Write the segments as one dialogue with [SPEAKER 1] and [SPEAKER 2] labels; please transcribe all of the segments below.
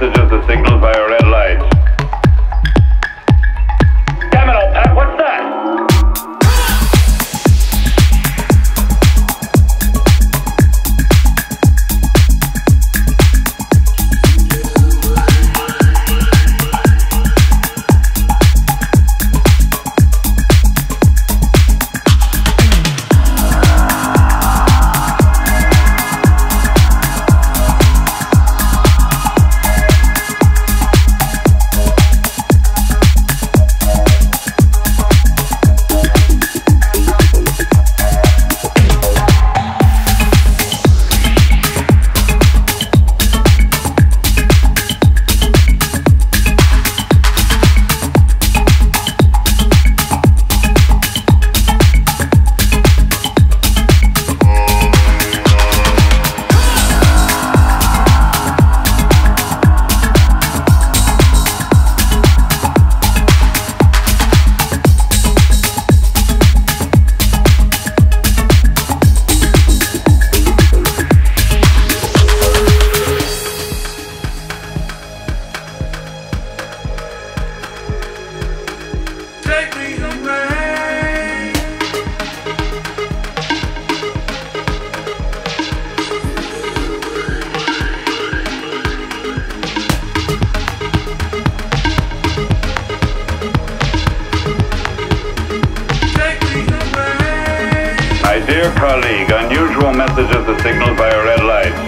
[SPEAKER 1] unusual messages are signaled dear colleague, unusual messages are signaled by a red light.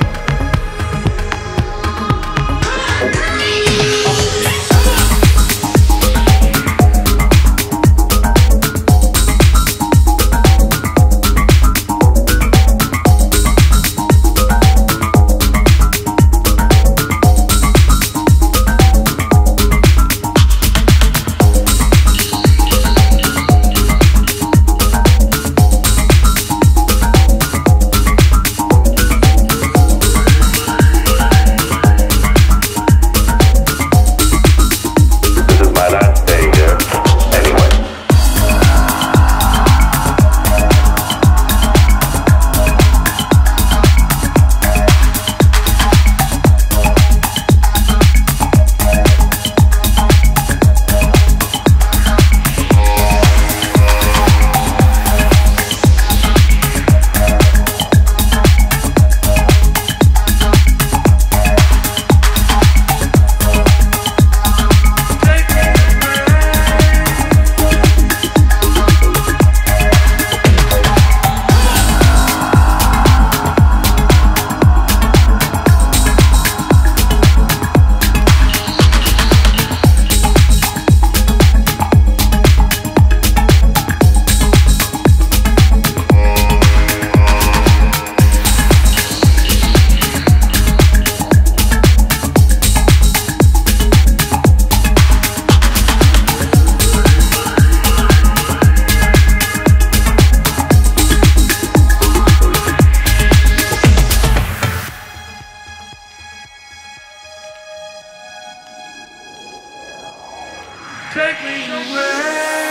[SPEAKER 2] Take me away.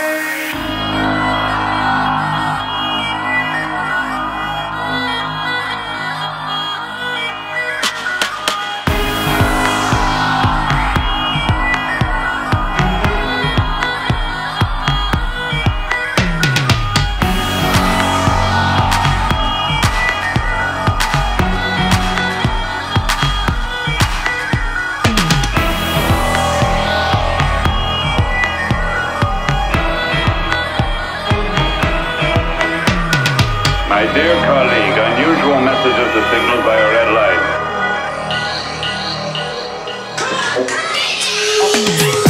[SPEAKER 1] Dear colleague, unusual messages are signaled by a red light.